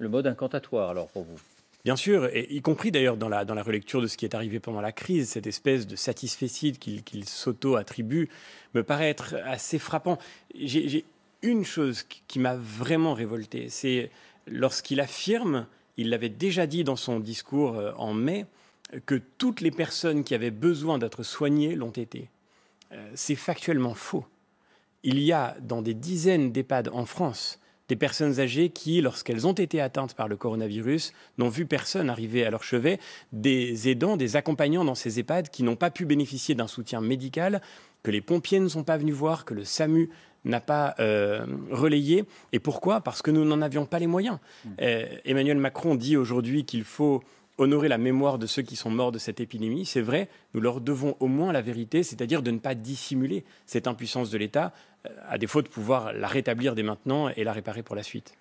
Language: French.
Le mode incantatoire, alors, pour vous? Bien sûr, et y compris d'ailleurs dans la, dans la relecture de ce qui est arrivé pendant la crise, cette espèce de satisfecit qu'il s'auto-attribue me paraît être assez frappant. J'ai une chose qui m'a vraiment révolté, c'est lorsqu'il affirme, il l'avait déjà dit dans son discours euh, en mai, que toutes les personnes qui avaient besoin d'être soignées l'ont été. Euh, c'est factuellement faux. Il y a dans des dizaines d'EHPAD en France des personnes âgées qui, lorsqu'elles ont été atteintes par le coronavirus, n'ont vu personne arriver à leur chevet, des aidants, des accompagnants dans ces EHPAD qui n'ont pas pu bénéficier d'un soutien médical, que les pompiers ne sont pas venus voir, que le SAMU n'a pas euh, relayé. Et pourquoi? Parce que nous n'en avions pas les moyens. Mmh. Euh, Emmanuel Macron dit aujourd'hui qu'il faut honorer la mémoire de ceux qui sont morts de cette épidémie. C'est vrai, nous leur devons au moins la vérité, c'est-à-dire de ne pas dissimuler cette impuissance de l'État, euh, à défaut de pouvoir la rétablir dès maintenant et la réparer pour la suite.